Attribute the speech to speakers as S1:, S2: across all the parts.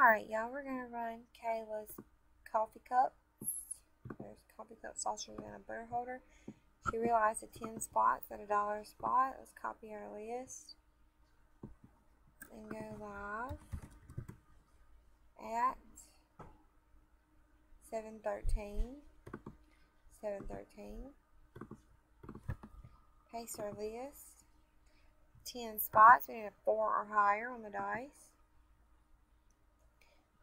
S1: Alright, y'all, we're to run Kayla's coffee cups. There's coffee cup saucers and a butter holder. She realized the 10 spots at a dollar spot. Let's copy our list and go live at 713. 713. Paste our list. 10 spots. We need a 4 or higher on the dice.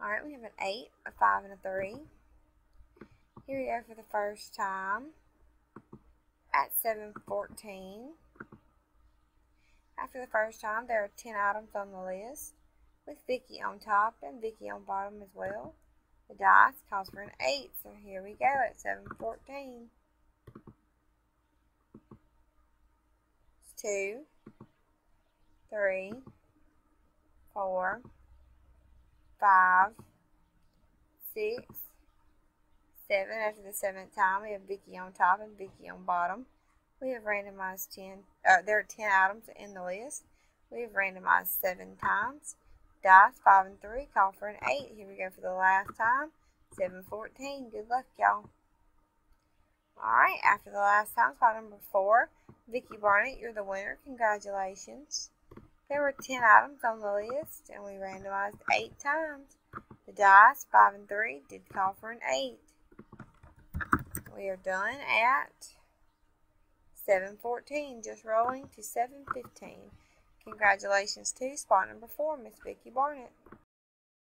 S1: Alright, we have an 8, a 5, and a 3. Here we go for the first time at 714. After the first time, there are 10 items on the list, with Vicky on top and Vicky on bottom as well. The dice calls for an 8, so here we go at 714. It's 2, 3, 4, 5, 6, 7. After the seventh time, we have Vicky on top and Vicky on bottom. We have randomized 10, uh, there are 10 items in the list. We have randomized 7 times. Dice 5 and 3 call for an 8. Here we go for the last time. 714. Good luck, y'all. Alright, after the last time, spot number 4. Vicky Barnett, you're the winner. Congratulations. There were 10 items on the list, and we randomized 8 times. The dice, 5 and 3, did call for an 8. We are done at 714, just rolling to 715. Congratulations to spot number 4, Miss Vicki Barnett.